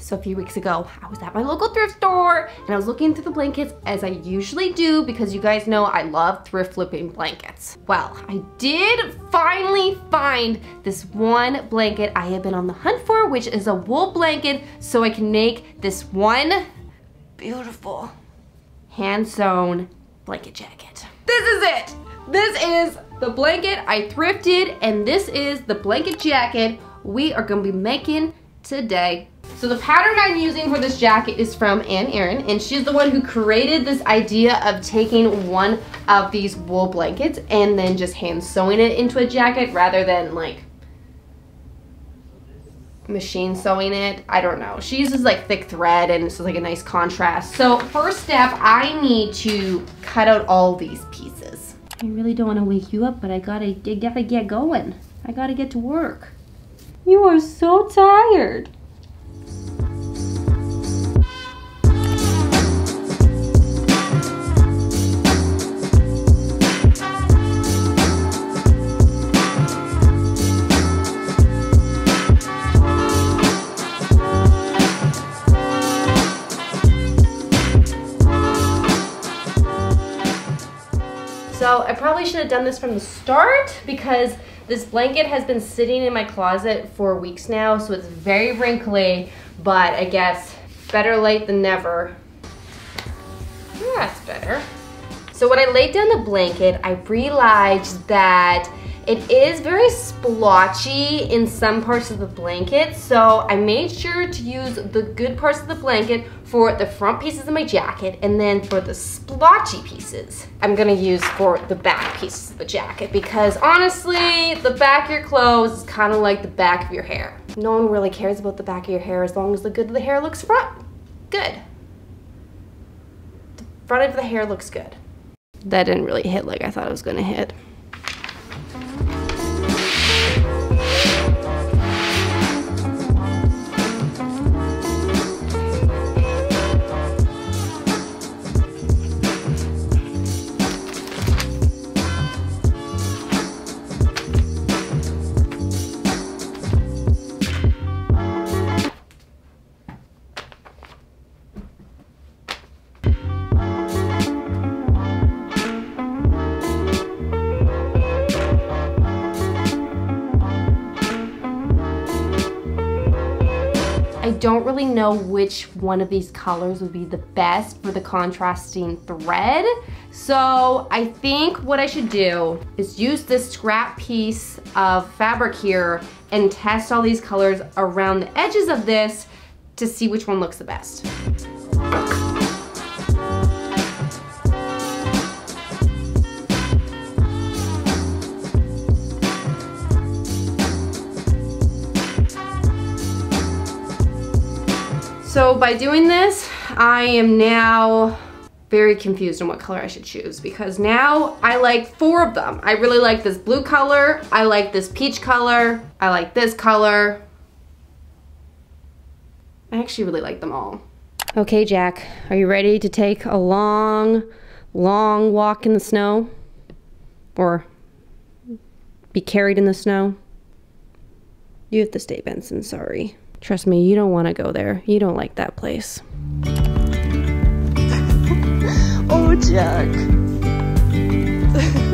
So a few weeks ago, I was at my local thrift store and I was looking through the blankets as I usually do because you guys know I love thrift flipping blankets. Well, I did finally find this one blanket I have been on the hunt for, which is a wool blanket so I can make this one beautiful hand sewn blanket jacket. This is it. This is the blanket I thrifted and this is the blanket jacket we are gonna be making today. So the pattern I'm using for this jacket is from An Erin, and she's the one who created this idea of taking one of these wool blankets and then just hand sewing it into a jacket rather than like machine sewing it. I don't know. She uses like thick thread and it's like a nice contrast. So first step, I need to cut out all these pieces. I really don't want to wake you up, but I gotta, I gotta get going. I gotta get to work. You are so tired. Should have done this from the start because this blanket has been sitting in my closet for weeks now, so it's very wrinkly, but I guess better late than never. Yeah, that's better. So when I laid down the blanket, I realized that it is very splotchy in some parts of the blanket, so I made sure to use the good parts of the blanket for the front pieces of my jacket, and then for the splotchy pieces, I'm gonna use for the back pieces of the jacket, because honestly, the back of your clothes is kind of like the back of your hair. No one really cares about the back of your hair as long as the good of the hair looks front. Good. The front of the hair looks good. That didn't really hit like I thought it was gonna hit. Really know which one of these colors would be the best for the contrasting thread. So I think what I should do is use this scrap piece of fabric here and test all these colors around the edges of this to see which one looks the best. So by doing this, I am now very confused on what color I should choose because now I like four of them. I really like this blue color, I like this peach color, I like this color. I actually really like them all. Okay, Jack, are you ready to take a long, long walk in the snow? Or be carried in the snow? You have to stay, Benson, sorry. Trust me, you don't want to go there. You don't like that place. oh, Jack.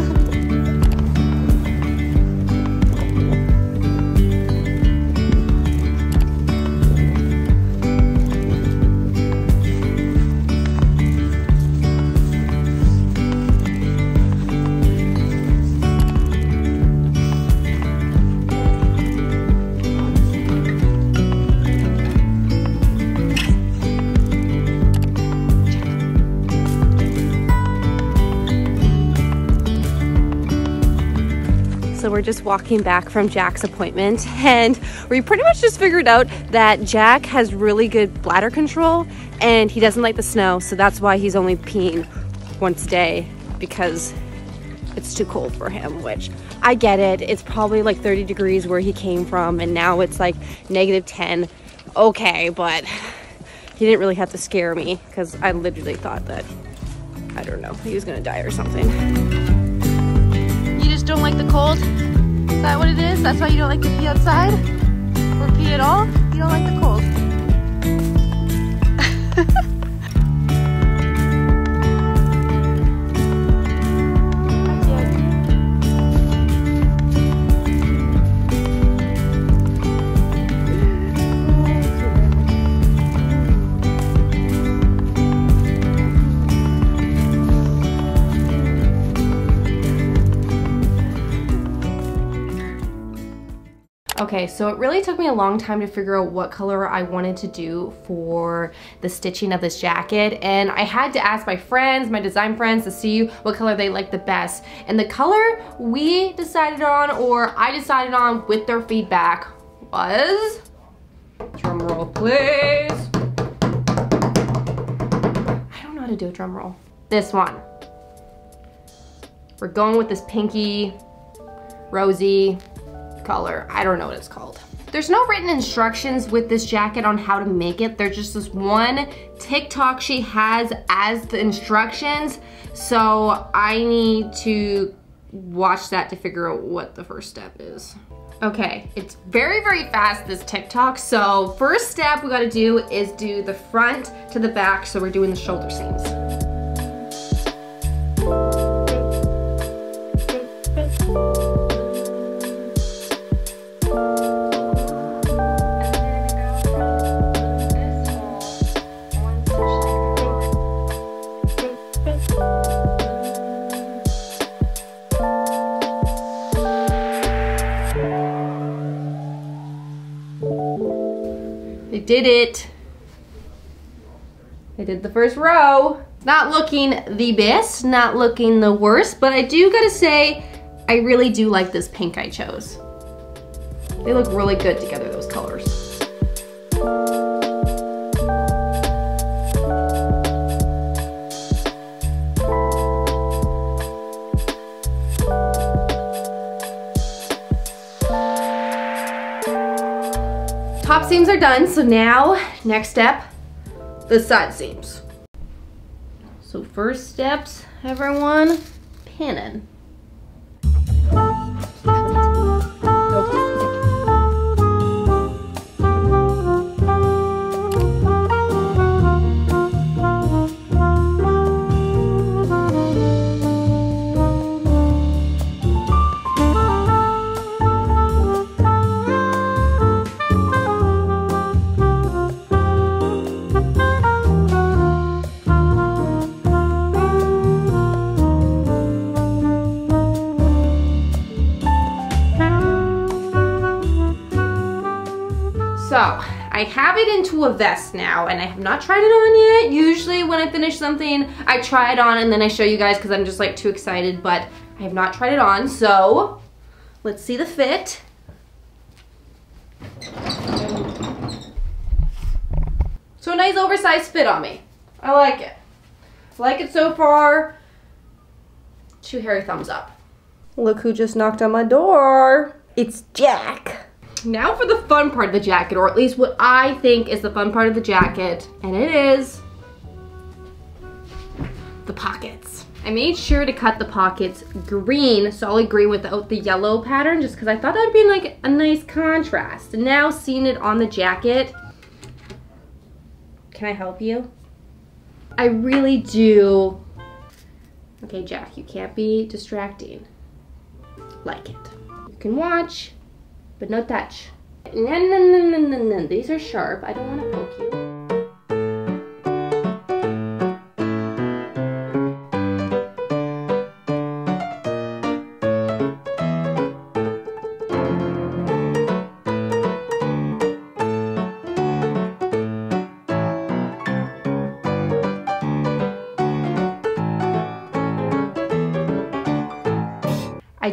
we're just walking back from Jack's appointment and we pretty much just figured out that Jack has really good bladder control and he doesn't like the snow. So that's why he's only peeing once a day because it's too cold for him, which I get it. It's probably like 30 degrees where he came from and now it's like negative 10. Okay, but he didn't really have to scare me because I literally thought that, I don't know, he was gonna die or something don't like the cold? Is that what it is? That's why you don't like to pee outside? Or pee at all? You don't like the cold. So it really took me a long time to figure out what color I wanted to do for the stitching of this jacket. And I had to ask my friends, my design friends, to see what color they liked the best. And the color we decided on, or I decided on with their feedback, was, drum roll please. I don't know how to do a drum roll. This one. We're going with this pinky, rosy, color. I don't know what it's called. There's no written instructions with this jacket on how to make it. There's just this one TikTok she has as the instructions. So I need to watch that to figure out what the first step is. Okay, it's very, very fast, this TikTok. So first step we gotta do is do the front to the back. So we're doing the shoulder seams. Did it. I did the first row. Not looking the best, not looking the worst, but I do gotta say, I really do like this pink I chose. They look really good together, those colors. Seams are done, so now, next step, the side seams. So first steps, everyone, pinning. So I have it into a vest now and I have not tried it on yet. Usually when I finish something, I try it on and then I show you guys because I'm just like too excited, but I have not tried it on. So let's see the fit. So a nice oversized fit on me. I like it. Like it so far. Two hairy thumbs up. Look who just knocked on my door. It's Jack. Now for the fun part of the jacket, or at least what I think is the fun part of the jacket, and it is the pockets. I made sure to cut the pockets green, solid green without the yellow pattern, just because I thought that would be like a nice contrast. Now seeing it on the jacket, can I help you? I really do. Okay, Jack, you can't be distracting. Like it. You can watch, but no touch. No, no, no, no, no, no. These are sharp. I don't want to poke you.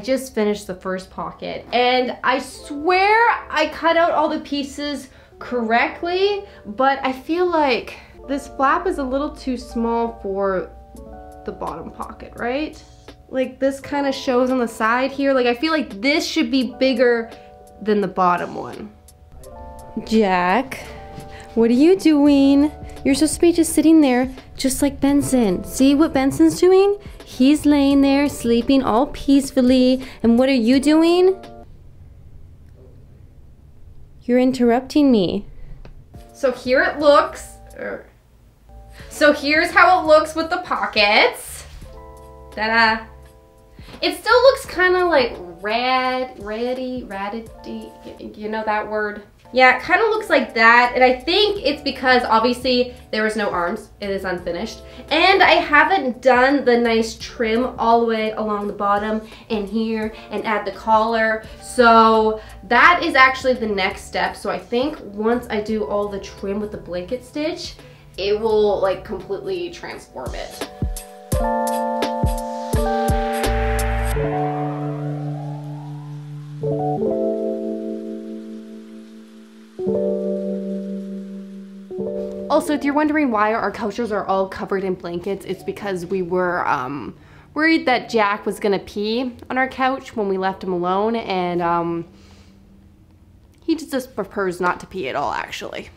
Just finished the first pocket and I swear I cut out all the pieces correctly, but I feel like this flap is a little too small for the bottom pocket, right? Like this kind of shows on the side here. Like I feel like this should be bigger than the bottom one. Jack, what are you doing? You're supposed to be just sitting there, just like Benson. See what Benson's doing? He's laying there, sleeping all peacefully. And what are you doing? You're interrupting me. So here it looks. er, So here's how it looks with the pockets. Ta-da. It still looks kind of like rad, ratty, ratty, you know that word? Yeah, it kind of looks like that. And I think it's because obviously there was no arms. It is unfinished. And I haven't done the nice trim all the way along the bottom and here and add the collar. So that is actually the next step. So I think once I do all the trim with the blanket stitch, it will like completely transform it. Also, if you're wondering why our couches are all covered in blankets, it's because we were um, worried that Jack was gonna pee on our couch when we left him alone, and um, he just prefers not to pee at all, actually.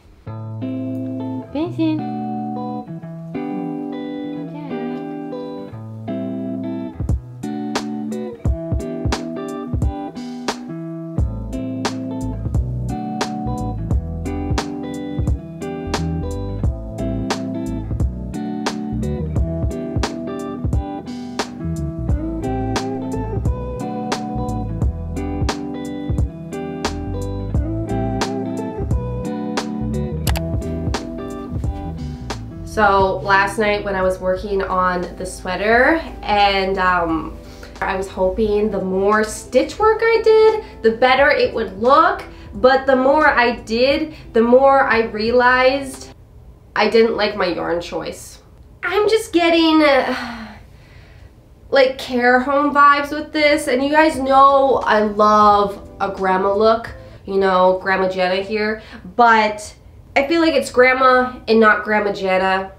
So last night when I was working on the sweater and um, I was hoping the more stitch work I did, the better it would look. But the more I did, the more I realized I didn't like my yarn choice. I'm just getting uh, like care home vibes with this. And you guys know I love a grandma look, you know, Grandma Jenna here. But I feel like it's grandma and not grandma Jenna.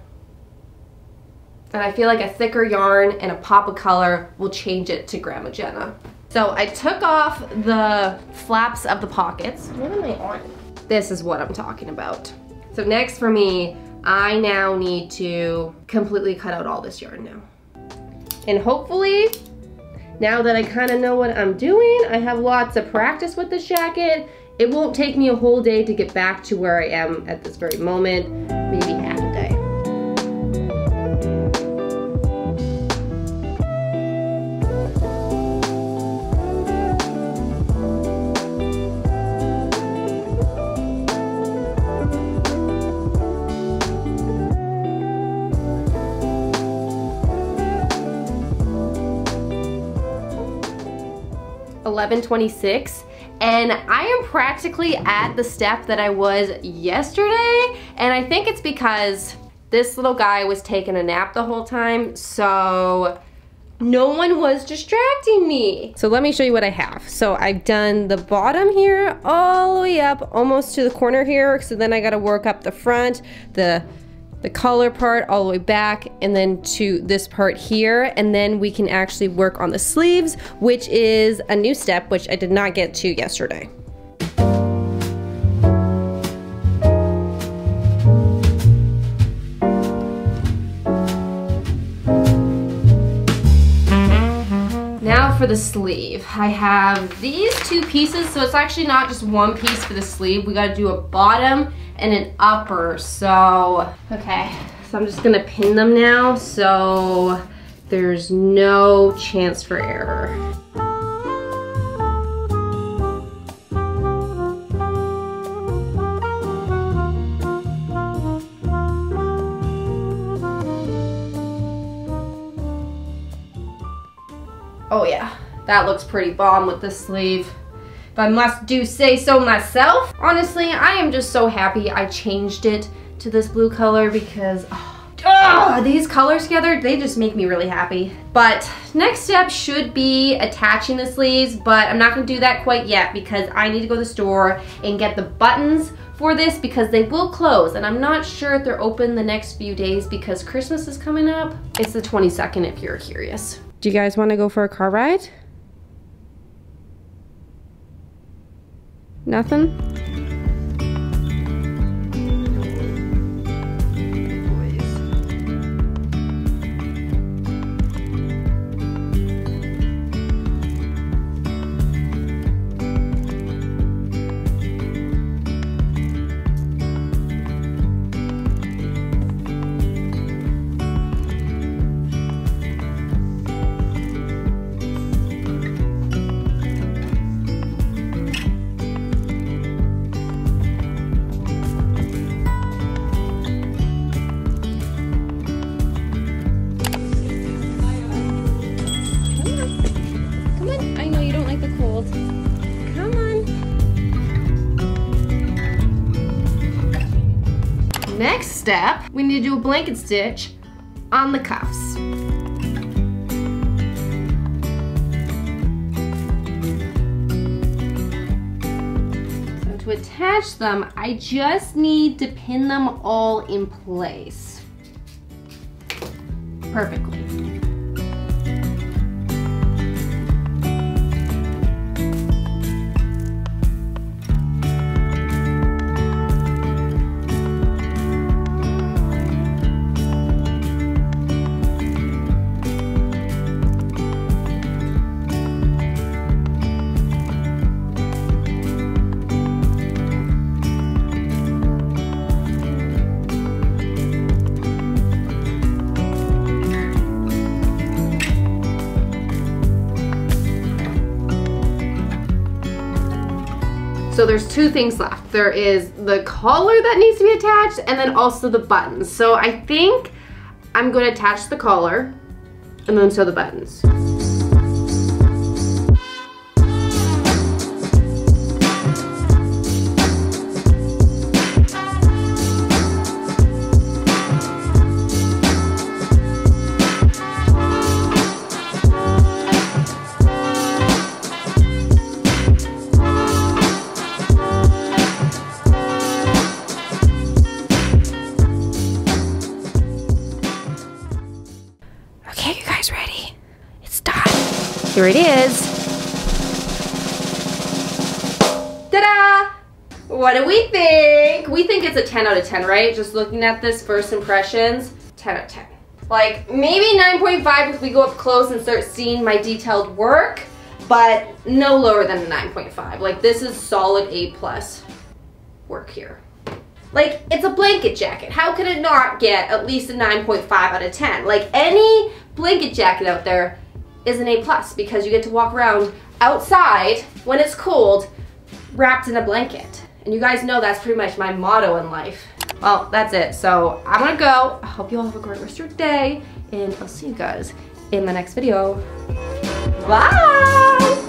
And I feel like a thicker yarn and a pop of color will change it to grandma Jenna. So I took off the flaps of the pockets. What am I on? This is what I'm talking about. So next for me, I now need to completely cut out all this yarn now. And hopefully, now that I kind of know what I'm doing, I have lots of practice with this jacket, it won't take me a whole day to get back to where I am at this very moment, maybe half a day. Eleven twenty-six and I am practically at the step that I was yesterday and I think it's because this little guy was taking a nap the whole time so no one was distracting me. So let me show you what I have. So I've done the bottom here all the way up almost to the corner here so then I got to work up the front, the the collar part all the way back and then to this part here and then we can actually work on the sleeves which is a new step which I did not get to yesterday. For the sleeve. I have these two pieces, so it's actually not just one piece for the sleeve. We gotta do a bottom and an upper. So, okay, so I'm just gonna pin them now so there's no chance for error. That looks pretty bomb with the sleeve if I must do say so myself. Honestly, I am just so happy I changed it to this blue color because oh, oh, these colors together, they just make me really happy. But next step should be attaching the sleeves, but I'm not gonna do that quite yet because I need to go to the store and get the buttons for this because they will close and I'm not sure if they're open the next few days because Christmas is coming up. It's the 22nd if you're curious. Do you guys wanna go for a car ride? Nothing? Step, we need to do a blanket stitch on the cuffs. So to attach them, I just need to pin them all in place. Perfectly. There's two things left. There is the collar that needs to be attached and then also the buttons. So I think I'm gonna attach the collar and then sew the buttons. Here it is. Ta-da! What do we think? We think it's a 10 out of 10, right? Just looking at this first impressions, 10 out of 10. Like maybe 9.5 if we go up close and start seeing my detailed work, but no lower than a 9.5. Like this is solid A plus work here. Like, it's a blanket jacket. How could it not get at least a 9.5 out of 10? Like, any blanket jacket out there is an A plus because you get to walk around outside when it's cold wrapped in a blanket. And you guys know that's pretty much my motto in life. Well, that's it. So I'm gonna go. I hope you all have a great rest of your day. And I'll see you guys in the next video. Bye!